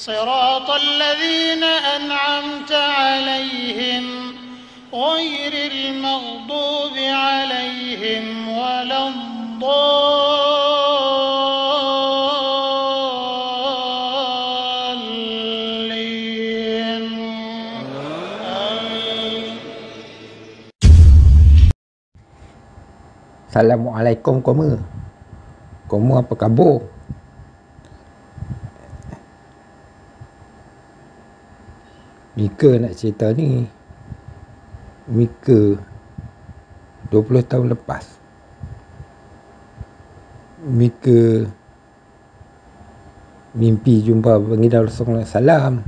صراط الذين أنعمت عليهم غير المغضوب عليهم ولا الضالين آمين Assalamualaikum koma. Koma apa khabar? Mika nak cerita ni. Mika 20 tahun lepas. Mika mimpi jumpa baginda Rasulullah SAW.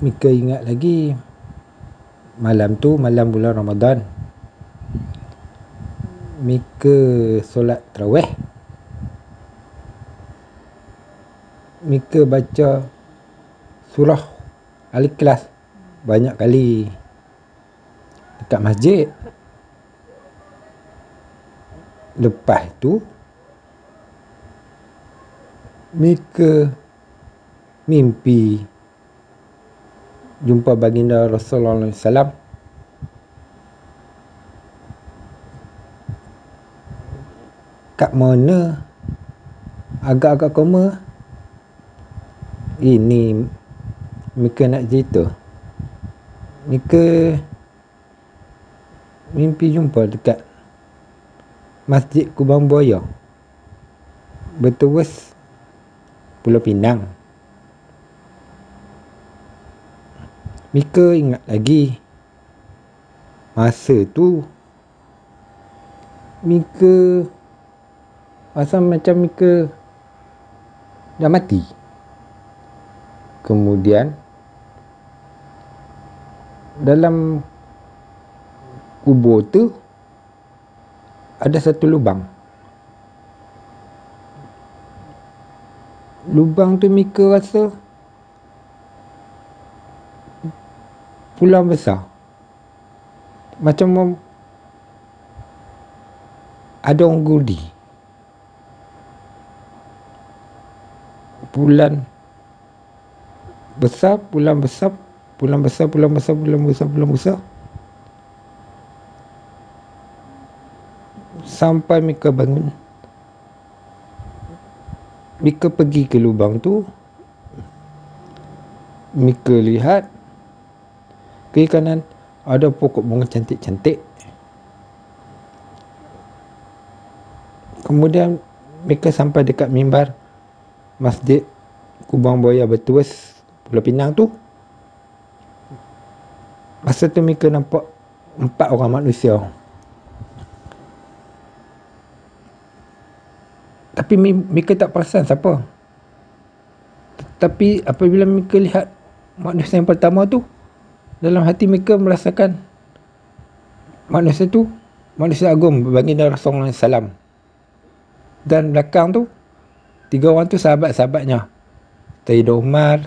Mika ingat lagi malam tu malam bulan Ramadan. Mika solat terawih. Mika baca surah. Al-Ikhlas banyak kali. Dekat masjid. Lepas tu Mika mimpi jumpa baginda Rasulullah SAW kat mana? Agak-agak koma. Ini Mika nak cerita. Mika mimpi jumpa dekat Masjid Kubang Buaya. Berterus Pulau Pinang. Mika ingat lagi Masa tu Mika Rasa macam Mika Dah mati. Kemudian Dalam Kubur tu Ada satu lubang. Lubang tu Mika rasa Pulang besar. Macam Ada orang gudi Bulan Besar, bulan besar Bulan besar, bulan besar, bulan besar, bulan besar. Sampai Mika bangun. Mika pergi ke lubang tu. Mika lihat. Kiri kanan Ada pokok bunga cantik-cantik. Kemudian Mika sampai dekat mimbar Masjid Kubang Buaya Bertuas Pulau Pinang tu Masa tu Mika nampak Empat orang manusia. Tapi Mi- Mika tak perasan siapa. Tapi apabila Mika lihat Manusia yang pertama tu Dalam hati Mika merasakan Manusia tu Manusia agung Baginda Rasulullah SAW Dan belakang tu Tiga orang tu sahabat-sahabatnya. Sayyidina Umar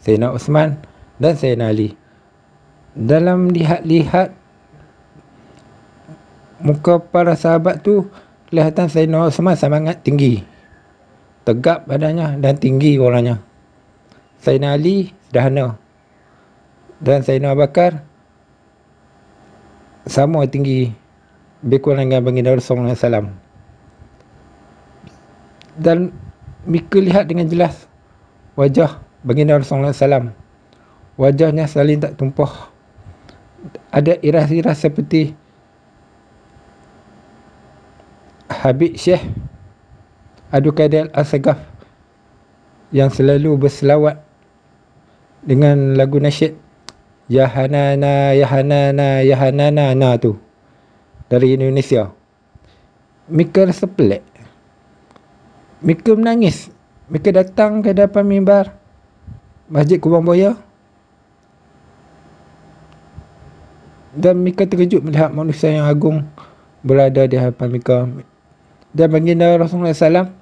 Sayyidina Osman Dan Sayyidina Ali Dalam lihat-lihat Muka para sahabat tu Kelihatan Sayyidina Osman sangat tinggi. Tegap badannya dan tinggi orangnya Sayyidina Ali sederhana. Dan Sayyidina Abu Bakar Sama tinggi. Lebih kurang dengan baginda Rasulullah SAW Dan Mika lihat dengan jelas Wajah baginda Rasulullah SAW Wajahnya saling tak tumpah Ada iras-iras seperti Habib Syekh Adu Kaidal Al-Sagaf yang selalu berselawat dengan lagu nasyid Ya Hanana, Ya Hanana, Ya Hanana na tu dari Indonesia. Mika rasa pelik. Mika menangis. Mika datang ke depan mimbar. Masjid Kubang Buaya dan Mika terkejut melihat manusia yang agung berada di hadapan Mika dan baginda Rasulullah SAW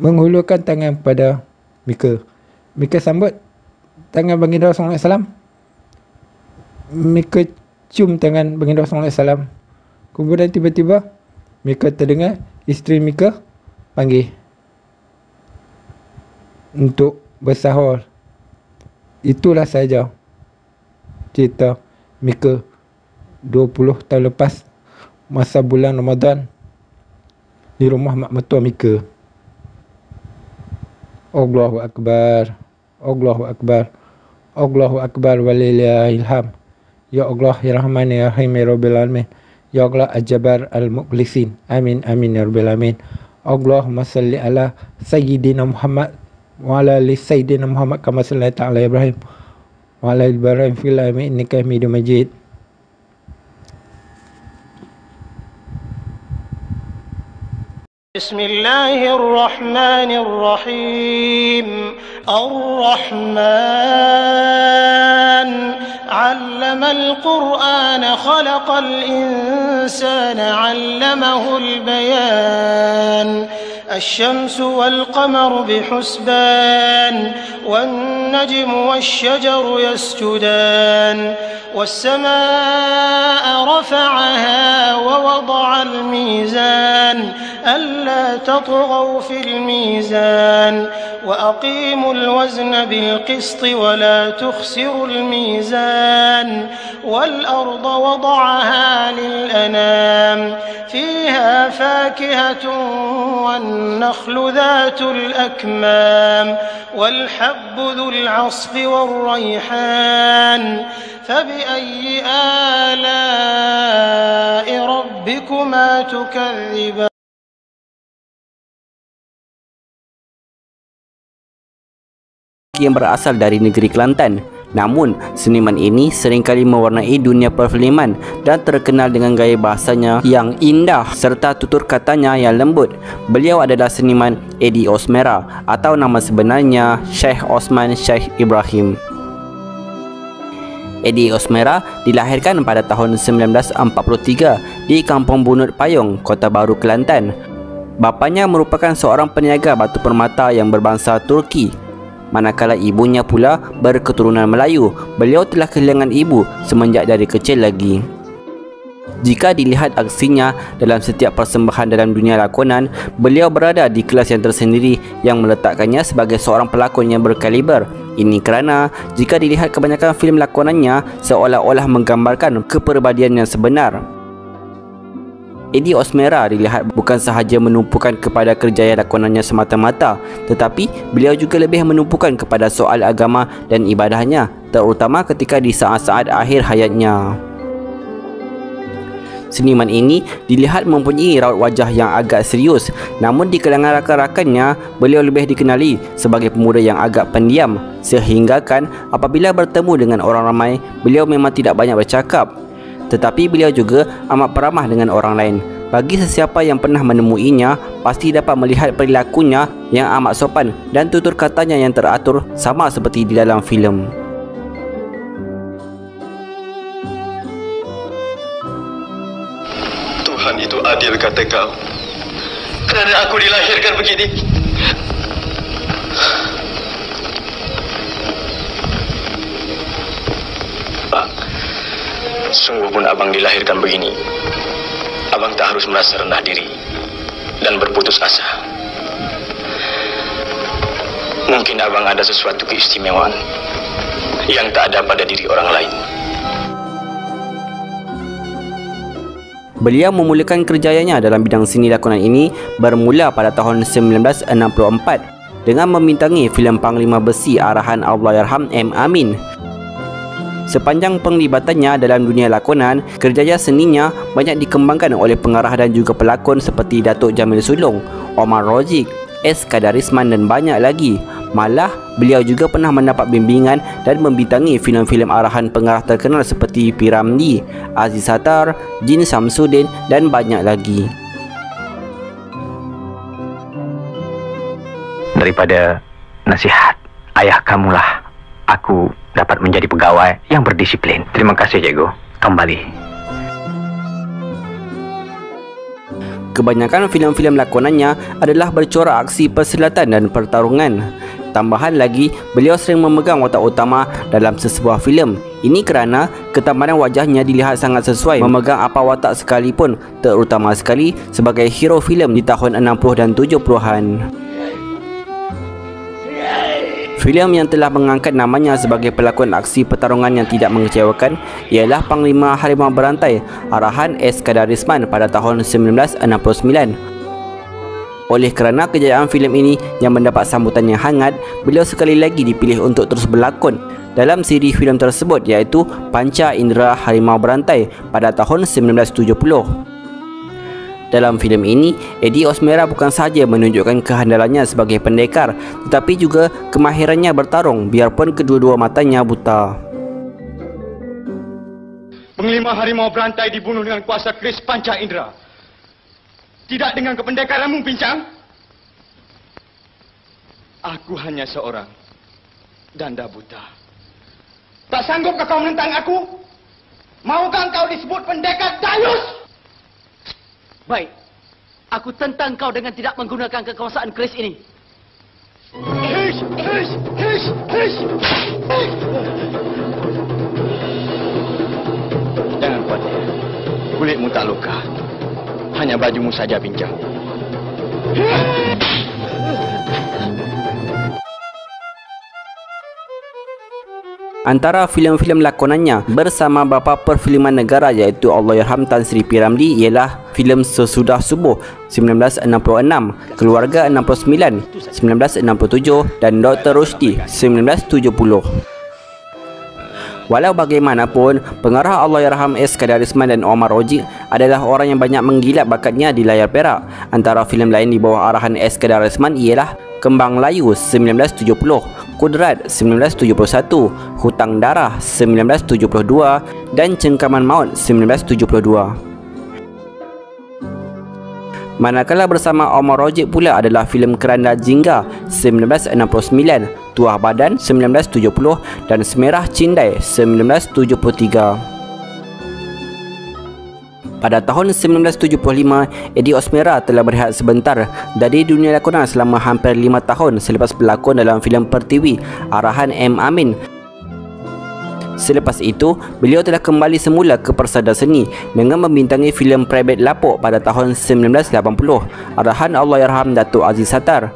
menghulurkan tangan pada Mika Mika sambut tangan baginda Rasulullah SAW Mika cium tangan baginda Rasulullah SAW kemudian tiba-tiba Mika terdengar isteri Mika panggil untuk bersahur. Itulah saja cerita Mika 20 tahun lepas masa bulan Ramadan di rumah mak mertua Mika. Allahu akbar. Allahu akbar. Allahu akbar walillahil ilham. Ya Allah ya Rahman ya Rahim ya Rabbil alamin. Ya Allah ajabar al-muklisin. Amin amin ya Rabbil alamin. Allahumma salli ala sayyidina Muhammad wa ala li sayyidina Muhammad kama ta'ala Ibrahim. وعلى ال إبراهيم في العالمين انك حميد مجيد بسم الله الرحمن الرحيم الرحمن علم القرآن خلق الإنسان علمه البيان الشمس والقمر بحسبان والنجم والشجر يسجدان والسماء رفعها ووضع الميزان ألا تطغوا في الميزان وأقيموا الوزن بالقسط ولا تخسروا الميزان والأرض وضعها للأنام فيها فاكهة والنخل ذات الأكمام والحب ذو العصف والريحان فبأي آلاء ربكما تكذبان yang berasal dari negeri Kelantan. Namun, seniman ini seringkali mewarnai dunia perfilman dan terkenal dengan gaya bahasanya yang indah serta tutur katanya yang lembut. Beliau adalah seniman Eddie Osmera atau nama sebenarnya Sheikh Osman Sheikh Ibrahim. Eddie Osmera dilahirkan pada tahun 1943 di Kampung Bunut Payung, Kota Baru, Kelantan. Bapanya merupakan seorang peniaga batu permata yang berbangsa Turki manakala ibunya pula berketurunan Melayu. Beliau telah kehilangan ibu semenjak dari kecil lagi. Jika dilihat aksinya dalam setiap persembahan dalam dunia lakonan, beliau berada di kelas yang tersendiri yang meletakkannya sebagai seorang pelakon yang berkaliber. Ini kerana jika dilihat kebanyakan filem lakonannya seolah-olah menggambarkan kepribadian yang sebenar. Eddie Osmera dilihat bukan sahaja menumpukan kepada kerjaya lakonannya semata-mata tetapi beliau juga lebih menumpukan kepada soal agama dan ibadahnya terutama ketika di saat-saat akhir hayatnya. Seniman ini dilihat mempunyai raut wajah yang agak serius namun di kalangan rakan-rakannya beliau lebih dikenali sebagai pemuda yang agak pendiam sehinggakan apabila bertemu dengan orang ramai beliau memang tidak banyak bercakap tetapi beliau juga amat peramah dengan orang lain. Bagi sesiapa yang pernah menemuinya, pasti dapat melihat perilakunya yang amat sopan dan tutur katanya yang teratur sama seperti di dalam filem. Tuhan itu adil kata kau. Kerana aku dilahirkan begini. Sungguh pun abang dilahirkan begini. Abang tak harus merasa rendah diri dan berputus asa. Mungkin abang ada sesuatu keistimewaan yang tak ada pada diri orang lain. Beliau memulakan kerjayanya dalam bidang seni lakonan ini bermula pada tahun 1964 dengan membintangi filem Panglima Besi arahan Allahyarham M. Amin. Sepanjang penglibatannya dalam dunia lakonan, kerjaya seninya banyak dikembangkan oleh pengarah dan juga pelakon seperti Datuk Jamil Sulong, Omar Rozik, S. Kadarisman dan banyak lagi. Malah, beliau juga pernah mendapat bimbingan dan membintangi filem-filem arahan pengarah terkenal seperti Piramdi, Aziz Satar, Jin Samsudin dan banyak lagi. Daripada nasihat ayah kamulah aku dapat menjadi pegawai yang berdisiplin. Terima kasih, Cikgu. Kembali. Kebanyakan filem-filem lakonannya adalah bercorak aksi persilatan dan pertarungan. Tambahan lagi, beliau sering memegang watak utama dalam sesebuah filem. Ini kerana ketampanan wajahnya dilihat sangat sesuai memegang apa watak sekalipun, terutama sekali sebagai hero filem di tahun 60 dan 70-an. Filem yang telah mengangkat namanya sebagai pelakon aksi pertarungan yang tidak mengecewakan ialah Panglima Harimau Berantai arahan S. Kadarisman pada tahun 1969. Oleh kerana kejayaan filem ini yang mendapat sambutan yang hangat, beliau sekali lagi dipilih untuk terus berlakon dalam siri filem tersebut iaitu Panca Indera Harimau Berantai pada tahun 1970. Dalam filem ini, Eddie Osmera bukan sahaja menunjukkan kehandalannya sebagai pendekar tetapi juga kemahirannya bertarung biarpun kedua-dua matanya buta. Penglima harimau berantai dibunuh dengan kuasa keris panca indera. Tidak dengan kependekaranmu, Pincang. Aku hanya seorang danda buta. Tak sanggupkah kau menentang aku? Maukah kau disebut pendekar Dayus? Baik. Aku tentang kau dengan tidak menggunakan kekuasaan keris ini. Hish, hish, hish, hish. Jangan khawatir. Kulitmu tak luka. Hanya bajumu saja pincang. Antara filem-filem lakonannya bersama bapa perfilman negara iaitu Allahyarham Tan Sri P. Ramlee ialah filem Sesudah Subuh 1966, Keluarga 69 1967 dan Dr. Rushdie 1970. Walau bagaimanapun, pengarah Allahyarham S. Kadarisman dan Omar Roji adalah orang yang banyak menggilap bakatnya di layar perak. Antara filem lain di bawah arahan S. Kadarisman ialah Kembang Layu 1970, Kudrat 1971, Hutang Darah 1972 dan Cengkaman Maut 1972. Manakala bersama Omar Rojik pula adalah filem Keranda Jingga 1969, Tuah Badan 1970 dan Semerah Cindai 1973. Pada tahun 1975, Eddie Osmera telah berehat sebentar dari dunia lakonan selama hampir 5 tahun selepas berlakon dalam filem Pertiwi arahan M. Amin. Selepas itu, beliau telah kembali semula ke persada seni dengan membintangi filem Private Lapok pada tahun 1980 arahan Allahyarham Datuk Aziz Satar.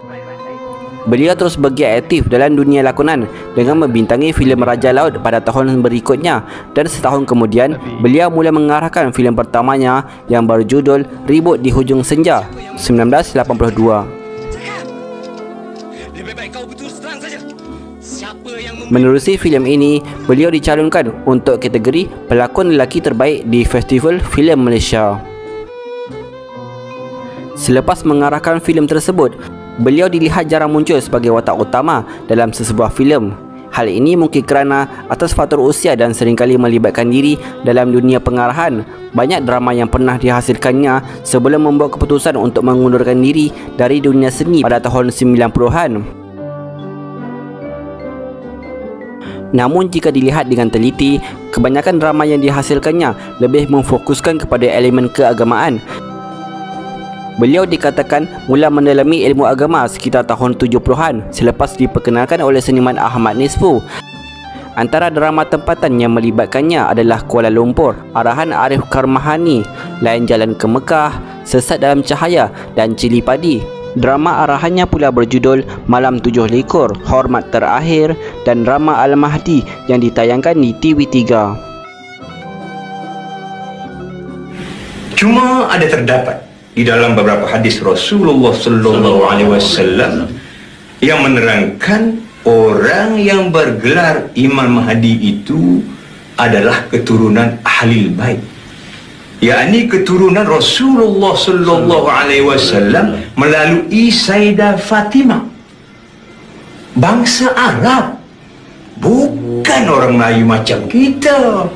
Beliau terus bergiat aktif dalam dunia lakonan dengan membintangi filem Raja Laut pada tahun berikutnya dan setahun kemudian beliau mula mengarahkan filem pertamanya yang berjudul Ribut di Hujung Senja 1982. Menerusi filem ini, beliau dicalonkan untuk kategori pelakon lelaki terbaik di Festival Filem Malaysia. Selepas mengarahkan filem tersebut, beliau dilihat jarang muncul sebagai watak utama dalam sesebuah filem. Hal ini mungkin kerana atas faktor usia dan seringkali melibatkan diri dalam dunia pengarahan. Banyak drama yang pernah dihasilkannya sebelum membuat keputusan untuk mengundurkan diri dari dunia seni pada tahun 90-an. Namun jika dilihat dengan teliti, kebanyakan drama yang dihasilkannya lebih memfokuskan kepada elemen keagamaan Beliau dikatakan mula mendalami ilmu agama sekitar tahun 70-an selepas diperkenalkan oleh seniman Ahmad Nisfu. Antara drama tempatan yang melibatkannya adalah Kuala Lumpur, arahan Arif Karmahani, Lain Jalan ke Mekah, Sesat Dalam Cahaya dan Cili Padi. Drama arahannya pula berjudul Malam Tujuh Likur, Hormat Terakhir dan drama Al-Mahdi yang ditayangkan di TV3. Cuma ada terdapat di dalam beberapa hadis Rasulullah sallallahu alaihi wasallam yang menerangkan orang yang bergelar Imam Mahdi itu adalah keturunan ahli bait. Yakni keturunan Rasulullah sallallahu alaihi wasallam melalui Sayyidah Fatimah. Bangsa Arab. Bukan orang Melayu macam kita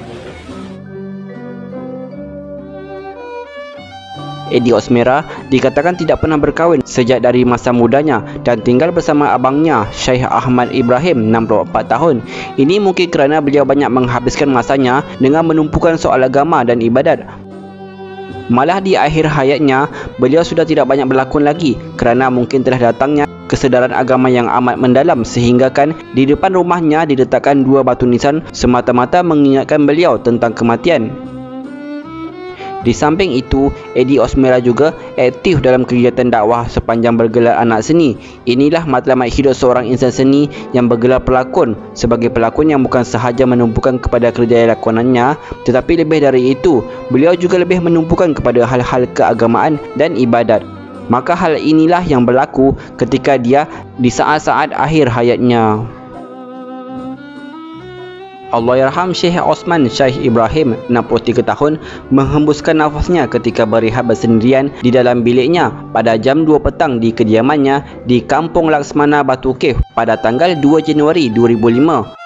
Eddie Osmera dikatakan tidak pernah berkahwin sejak dari masa mudanya dan tinggal bersama abangnya Syekh Ahmad Ibrahim 64 tahun. Ini mungkin kerana beliau banyak menghabiskan masanya dengan menumpukan soal agama dan ibadat. Malah di akhir hayatnya, beliau sudah tidak banyak berlakon lagi kerana mungkin telah datangnya kesedaran agama yang amat mendalam sehingga kan di depan rumahnya diletakkan dua batu nisan semata-mata mengingatkan beliau tentang kematian. Di samping itu, Eddie Osmera juga aktif dalam kegiatan dakwah sepanjang bergelar anak seni. Inilah matlamat hidup seorang insan seni yang bergelar pelakon sebagai pelakon yang bukan sahaja menumpukan kepada kerja lakonannya tetapi lebih dari itu, beliau juga lebih menumpukan kepada hal-hal keagamaan dan ibadat. Maka hal inilah yang berlaku ketika dia di saat-saat akhir hayatnya. Allahyarham Syekh Osman Syekh Ibrahim 63 tahun menghembuskan nafasnya ketika berehat bersendirian di dalam biliknya pada jam 2 petang di kediamannya di Kampung Laksmana Batu Cave pada tanggal 2 Januari 2005.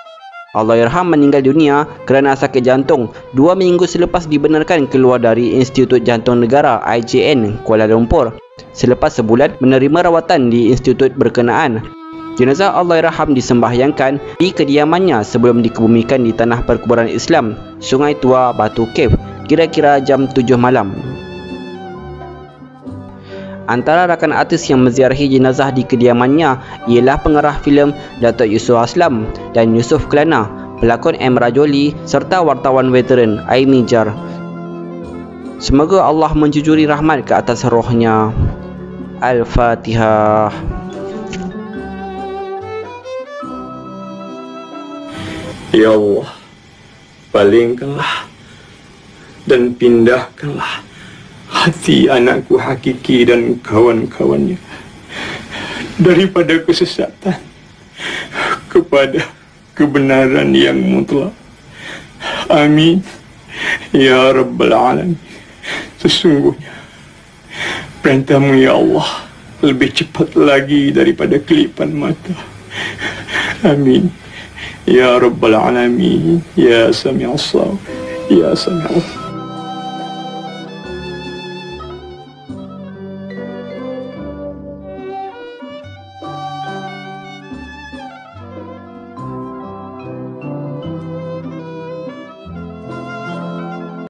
Allahyarham meninggal dunia kerana sakit jantung dua minggu selepas dibenarkan keluar dari Institut Jantung Negara IJN Kuala Lumpur selepas sebulan menerima rawatan di institut berkenaan. Jenazah Allahyarham disembahyangkan di kediamannya sebelum dikebumikan di tanah perkuburan Islam, Sungai Tua Batu Cave, kira-kira jam 7 malam. Antara rakan artis yang menziarahi jenazah di kediamannya ialah pengarah filem Datuk Yusuf Aslam dan Yusuf Kelana, pelakon M. Rajoli serta wartawan veteran Aimi Jar. Semoga Allah menjujuri rahmat ke atas rohnya. Al-Fatihah. Ya Allah, palingkanlah dan pindahkanlah hati anakku hakiki dan kawan-kawannya daripada kesesatan kepada kebenaran yang mutlak. Amin. Ya Rabbal Alamin. Sesungguhnya perintahmu ya Allah lebih cepat lagi daripada kelipan mata. Amin. يا رب العالمين. يا سميع الصوت يا سميع الصوت